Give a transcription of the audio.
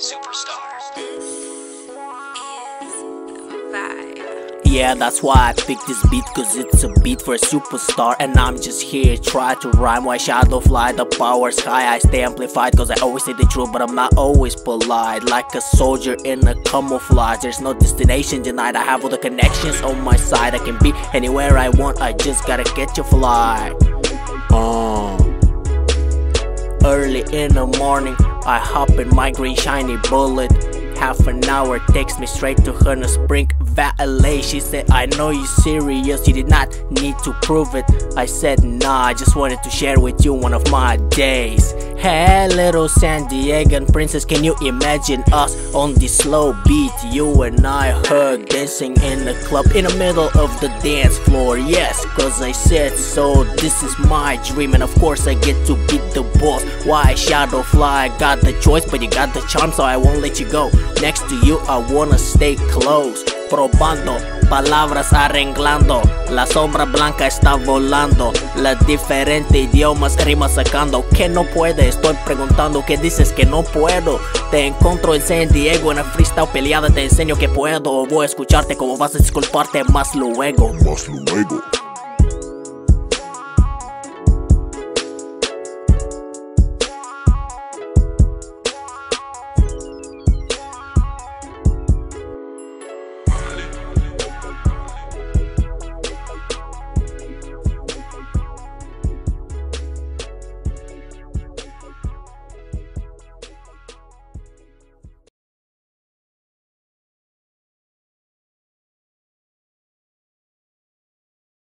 Superstar. Yeah, that's why I picked this beat Cause it's a beat for a superstar. And I'm just here, try to rhyme White shadow fly, the power's high I stay amplified cause I always say the truth But I'm not always polite. Like a soldier in a camouflage. There's no destination denied. I have all the connections on my side. I can be anywhere I want. I just gotta get your fly. Uh. Early in the morning I hop in my green shiny bullet Half an hour takes me straight to Hunter Spring Valley. She said I know you serious You did not need to prove it. I said nah I just wanted to share with you one of my days. Hey little San Diegan princess Can you imagine us on this slow beat? You and I hug dancing in the club In the middle of the dance floor. Yes cause I said so. This is my dream and of course I get to beat the boss. White shadow fly got the choice but you got the charm so I won't let you go Next to you I wanna stay close. Probando, palabras arreglando. La sombra blanca está volando. Las diferentes idiomas rimas sacando. Que no puede, estoy preguntando ¿Qué dices que no puedo? Te encuentro en San Diego En el freestyle peleada. Te enseño que puedo. Voy a escucharte como vas a disculparte más luego. Más luego.